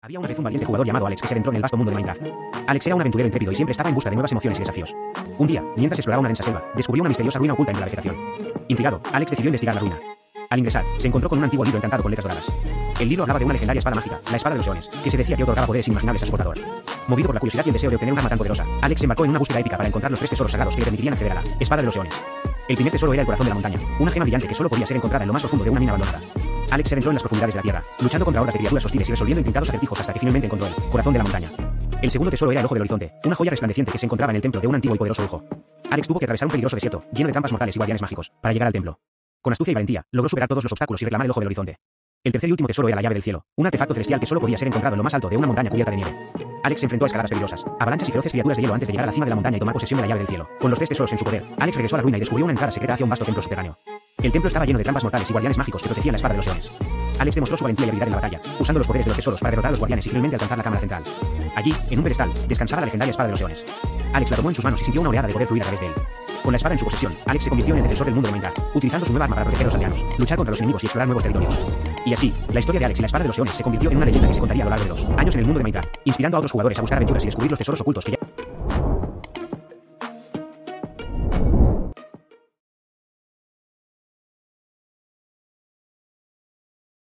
Había una vez un valiente jugador llamado Alex que se adentró en el vasto mundo de Minecraft. Alex era un aventurero intrépido y siempre estaba en busca de nuevas emociones y desafíos. Un día, mientras exploraba una densa selva, descubrió una misteriosa ruina oculta en la vegetación. Intrigado, Alex decidió investigar la ruina. Al ingresar, se encontró con un antiguo libro encantado con letras doradas. El libro hablaba de una legendaria espada mágica, la espada de los leones, que se decía que otorgaba poderes inimaginables a su portador. Movido por la curiosidad y el deseo de obtener una arma poderosa, Alex se embarcó en una búsqueda épica para encontrar los tres tesoros sagrados que le permitirían acceder a la espada de los leones. El primer tesoro era el corazón de la montaña, una gema brillante que solo podía ser encontrada en lo más profundo de una mina abandonada. Alex se adentró en las profundidades de la tierra, luchando contra hordas de criaturas hostiles y resolviendo intrincados acertijos hasta que finalmente encontró el corazón de la montaña. El segundo tesoro era el ojo del horizonte, una joya resplandeciente que se encontraba en el templo de un antiguo y poderoso ojo. Alex tuvo que atravesar un peligroso desierto, lleno de trampas mortales y guardianes mágicos, para llegar al templo. Con astucia y valentía, logró superar todos los obstáculos y reclamar el ojo del horizonte. El tercer y último tesoro era la llave del cielo, un artefacto celestial que solo podía ser encontrado en lo más alto de una montaña cubierta de nieve. Alex se enfrentó a escaladas peligrosas, avalanchas y feroces criaturas de hielo antes de llegar a la cima de la montaña y tomar posesión de la llave del cielo. Con los tres tesoros en su poder, Alex regresó a la ruina y descubrió una entrada secreta hacia un vasto templo subterráneo. El templo estaba lleno de trampas mortales y guardianes mágicos que protegían la espada de los leones. Alex demostró su valentía y habilidad en la batalla, usando los poderes de los tesoros para derrotar a los guardianes y finalmente alcanzar la cámara central. Allí, en un pedestal, descansaba la legendaria espada de los leones. Alex la tomó en sus manos y sintió una oleada de poder fluir a través de él. Con la espada en su posesión, Alex se convirtió en el defensor del mundo de Minecraft, utilizando su nueva arma para proteger a los aldeanos, luchar contra los enemigos y explorar nuevos territorios. Y así, la historia de Alex y la espada de los leones se convirtió en una leyenda que se contaría a lo largo de los años en el mundo de Minecraft, inspirando a otros jugadores a buscar aventuras y descubrir los tesoros ocultos que ya